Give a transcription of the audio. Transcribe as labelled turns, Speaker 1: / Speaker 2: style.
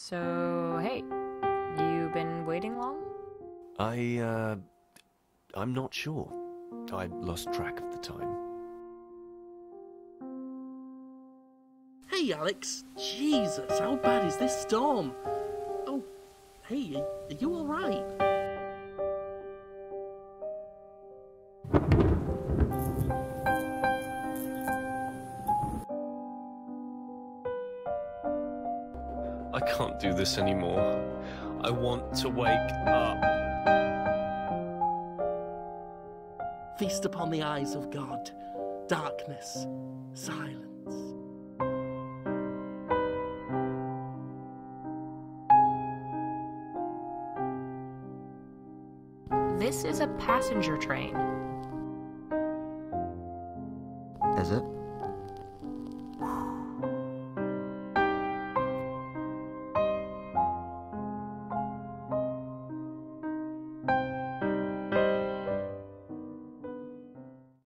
Speaker 1: So, hey, you been waiting long?
Speaker 2: I, uh. I'm not sure. I lost track of the time.
Speaker 3: Hey, Alex. Jesus, how bad is this storm? Oh, hey, are, are you alright?
Speaker 2: I can't do this anymore. I want to wake up.
Speaker 3: Feast upon the eyes of God. Darkness. Silence.
Speaker 1: This is a passenger train.
Speaker 4: Is it?